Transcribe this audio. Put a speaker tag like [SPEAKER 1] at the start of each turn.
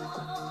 [SPEAKER 1] Oh.